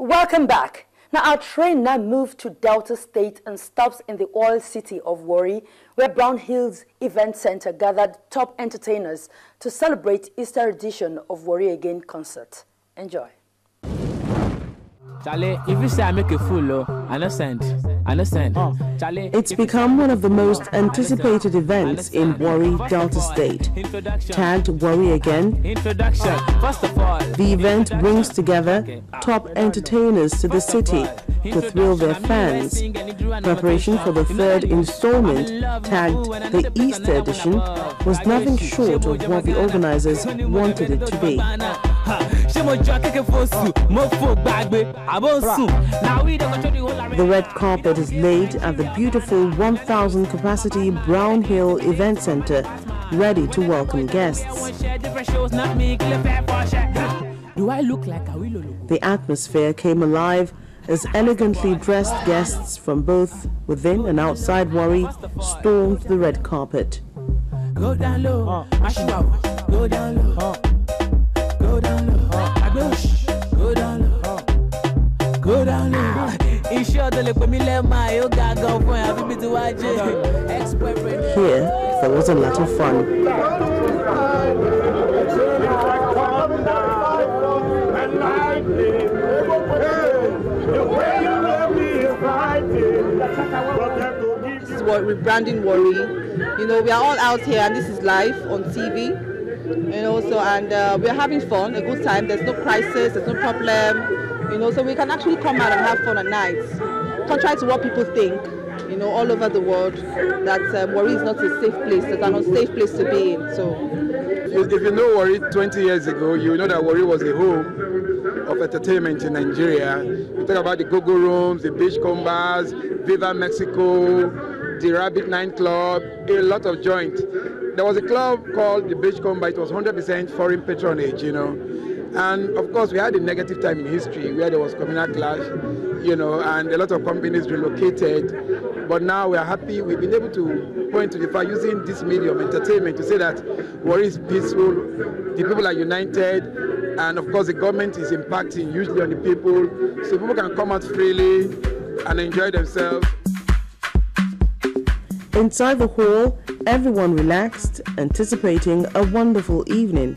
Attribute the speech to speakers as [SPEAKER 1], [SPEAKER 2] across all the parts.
[SPEAKER 1] Welcome back. Now, our train now moves to Delta State and stops in the oil city of Warri, where Brownhills Event Center gathered top entertainers to celebrate Easter edition of Warri Again concert. Enjoy.
[SPEAKER 2] Charlie, if you say I make a fool, oh, I no send. I no send.
[SPEAKER 3] Charlie, it's become one of the most anticipated events in Warri, Delta State. Tagged Warri Again.
[SPEAKER 2] Introduction. First of all,
[SPEAKER 3] the event brings together top entertainers to the city to thrill their fans. Preparation for the third installment, tagged the Easter edition, was nothing short of what the organizers wanted it to be. The red carpet is laid at the beautiful 1,000 capacity Brownhill Event Center, ready to welcome guests.
[SPEAKER 2] Do I look like a
[SPEAKER 3] The atmosphere came alive as elegantly dressed guests from both within and outside Warri stormed the red carpet.
[SPEAKER 2] Go down low, go down low,
[SPEAKER 3] Here, there was a lot of fun.
[SPEAKER 4] This is what rebranding Warri. You know, we are all out here and this is live on TV. You know, so and uh, we're having fun, a good time. There's no crisis, there's no problem you know, so we can actually come out and have fun at night. Contrary to what people think, you know, all over the world, that um, Warri is not a safe place, it's an unsafe place to be in. So,
[SPEAKER 5] if you know Warri 20 years ago, you know that Warri was a home of entertainment in Nigeria. You talk about the Go-Go Rooms, the Beachcombers, Viva Mexico, the Rabbit Nine Club, a lot of joints. There was a club called the Beachcomber. It was 100% foreign patronage, you know. And of course, we had a negative time in history where there was communal clash, you know, and a lot of companies relocated. But now we are happy we've been able to point to the fact using this medium, entertainment, to say that Warri is peaceful, the people are united, and of course, the government is impacting usually on the people, so people can come out freely and enjoy themselves.
[SPEAKER 3] Inside the hall, everyone relaxed, anticipating a wonderful evening.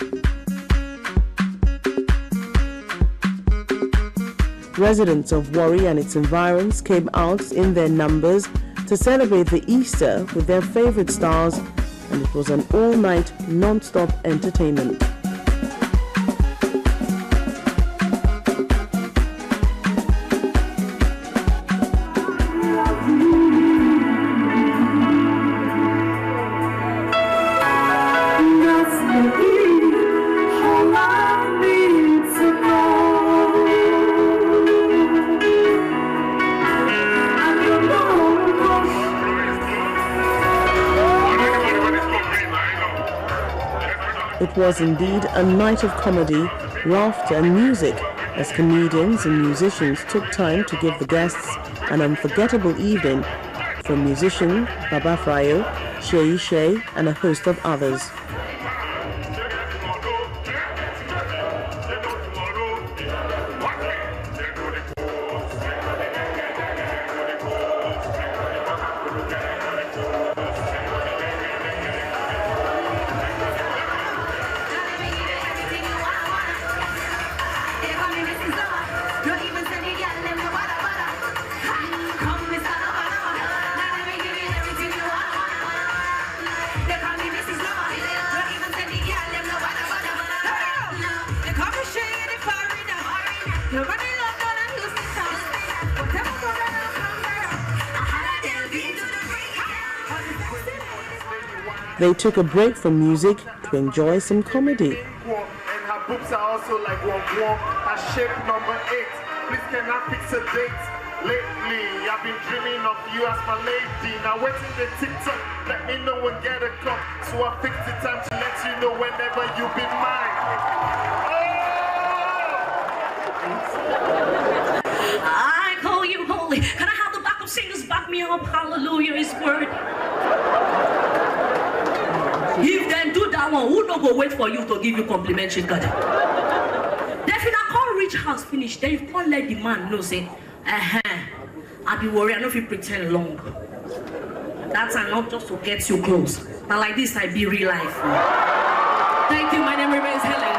[SPEAKER 3] Residents of Warri and its environs came out in their numbers to celebrate the Easter with their favorite stars, and it was an all-night, non-stop entertainment. It was indeed a night of comedy, laughter and music as comedians and musicians took time to give the guests an unforgettable evening from musician Baba Fryo, Shei Shei and a host of others. They took a break from music to enjoy some comedy.
[SPEAKER 6] And? Lately, I've been dreaming of you as my lady. Now waiting the TikTok, let me know when get a clock. So I fix the time to let you know whenever you mine.
[SPEAKER 7] Oh! I call you holy. Can I have the backup singers back me up? Hallelujah is word. If they do that one, who no go wait for you to give you complimentary garden? Definitely can't reach house finish, then you can't let the man know, say, uh-huh, I be worried, I know if you pretend long. That's not just to get you close. But like this, I be real life. Thank you, my name remains Helen.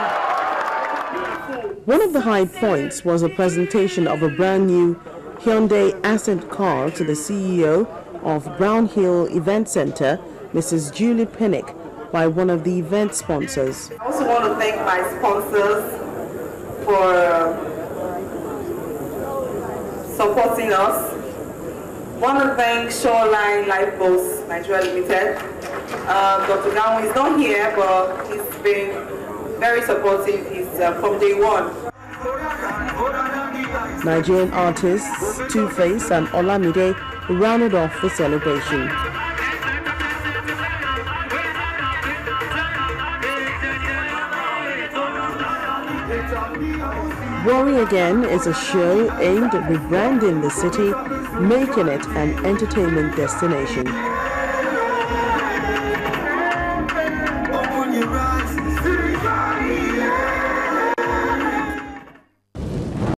[SPEAKER 3] One of the high points was a presentation of a brand new Hyundai Accent car to the CEO of Brownhill Event Center, Mrs. Julie Pinnick, by one of the event sponsors.
[SPEAKER 4] I also want to thank my sponsors for supporting us. want to thank Shoreline Lifeboats Nigeria Limited. Uh, Dr. Gawan is not here, but he's been very supportive. He's uh, from day one.
[SPEAKER 3] Nigerian artists 2face and Olamide rounded off the celebration. Warri Again is a show aimed at rebranding the city, making it an entertainment destination.